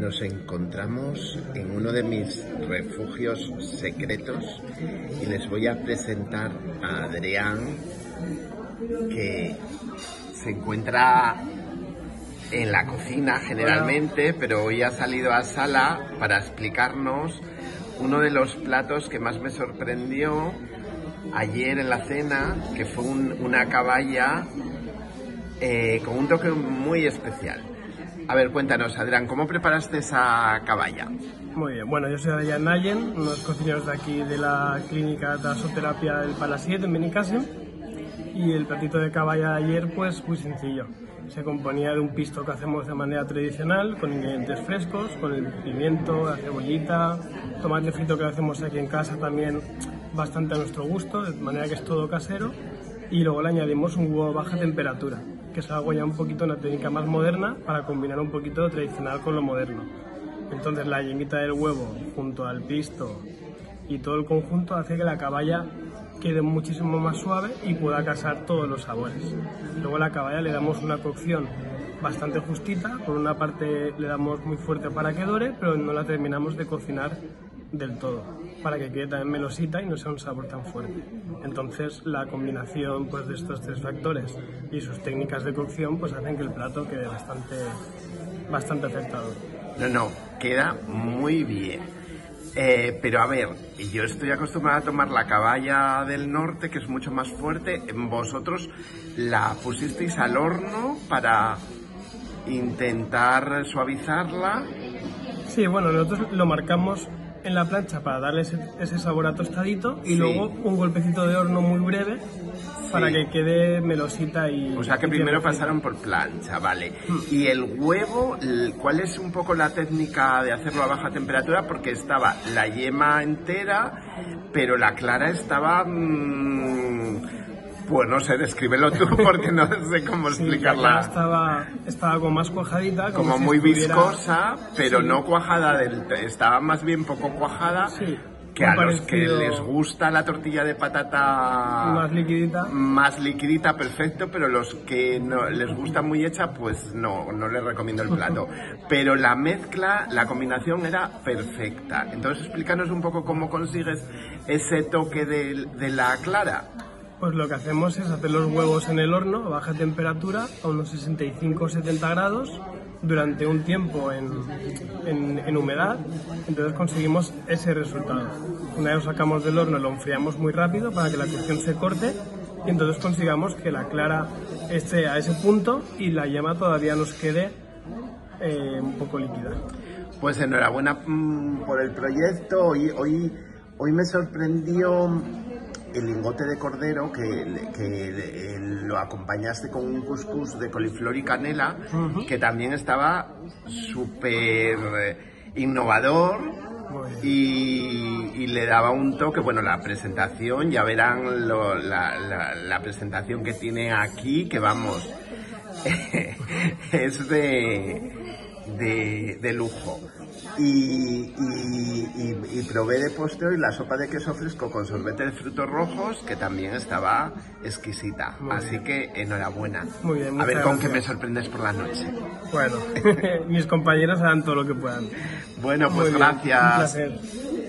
nos encontramos en uno de mis refugios secretos y les voy a presentar a Adrián que se encuentra en la cocina generalmente, pero hoy ha salido a sala para explicarnos uno de los platos que más me sorprendió ayer en la cena, que fue una caballa eh, con un toque muy especial. A ver, cuéntanos, Adrián, ¿cómo preparaste esa caballa? Muy bien, bueno, yo soy Adrián Nayen, uno de los cocineros de aquí de la clínica de asoterapia del Palasiet en Benicassim. Y el platito de caballa de ayer, pues muy sencillo. Se componía de un pisto que hacemos de manera tradicional, con ingredientes frescos, con el pimiento, la cebollita, tomate frito que hacemos aquí en casa también bastante a nuestro gusto, de manera que es todo casero. Y luego le añadimos un huevo a baja temperatura que es algo ya un poquito una técnica más moderna para combinar un poquito lo tradicional con lo moderno. Entonces la yemita del huevo junto al pisto y todo el conjunto hace que la caballa quede muchísimo más suave y pueda casar todos los sabores. Luego a la caballa le damos una cocción bastante justita, por una parte le damos muy fuerte para que dore, pero no la terminamos de cocinar del todo, para que quede también melosita y no sea un sabor tan fuerte. Entonces la combinación pues, de estos tres factores y sus técnicas de cocción pues hacen que el plato quede bastante, bastante afectado. No, no, queda muy bien. Eh, pero a ver, yo estoy acostumbrado a tomar la caballa del norte, que es mucho más fuerte. Vosotros la pusisteis al horno para intentar suavizarla. Sí, bueno, nosotros lo marcamos en la plancha para darle ese, sabor a tostadito y luego un golpecito de horno muy breve para que quede melosita y... O sea que primero pasaron por plancha, vale. Hmm. Y el huevo, ¿cuál es un poco la técnica de hacerlo a baja temperatura? Porque estaba la yema entera, pero la clara estaba... Mm, pues no sé, descríbelo tú porque no sé cómo explicarla. estaba, estaba como más cuajadita. Como, muy viscosa, pero no cuajada del... Estaba más bien poco cuajada. Que a los que les gusta la tortilla de patata más liquidita, más liquidita, perfecto, pero los que no les gusta muy hecha, pues no, no les recomiendo el plato. Pero la mezcla, la combinación era perfecta. Entonces explícanos un poco cómo consigues ese toque de, de la clara. Pues lo que hacemos es hacer los huevos en el horno a baja temperatura, a unos 65 o 70 grados, durante un tiempo en, en, humedad, entonces conseguimos ese resultado. Una vez lo sacamos del horno lo enfriamos muy rápido para que la cocción se corte y entonces consigamos que la clara esté a ese punto y la yema todavía nos quede eh, un poco líquida. Pues enhorabuena mm, por el proyecto. Hoy, hoy, hoy me sorprendió el lingote de cordero que, que lo acompañaste con un couscous de coliflor y canela, que también estaba súper innovador y, le daba un toque, bueno, la presentación, ya verán la, la, presentación que tiene aquí, que vamos, es de, de, de lujo y, y, probé de postre la sopa de queso fresco con sorbete de frutos rojos, que también estaba exquisita. Así que enhorabuena. Muy bien, A ver con qué me sorprendes por la noche. Bueno, mis compañeros harán todo lo que puedan. Bueno, pues gracias. un placer.